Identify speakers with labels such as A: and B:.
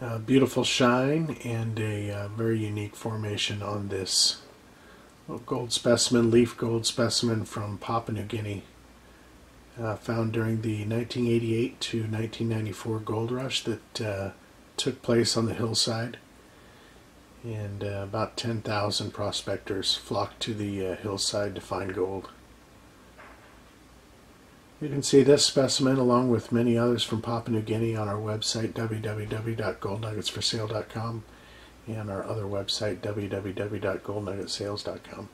A: Uh, beautiful shine and a uh, very unique formation on this gold specimen, leaf gold specimen from Papua New Guinea, uh, found during the 1988 to 1994 gold rush that uh, took place on the hillside. And uh, about 10,000 prospectors flocked to the uh, hillside to find gold. You can see this specimen along with many others from Papua New Guinea on our website www.goldnuggetsforsale.com and our other website www.goldnuggetsales.com.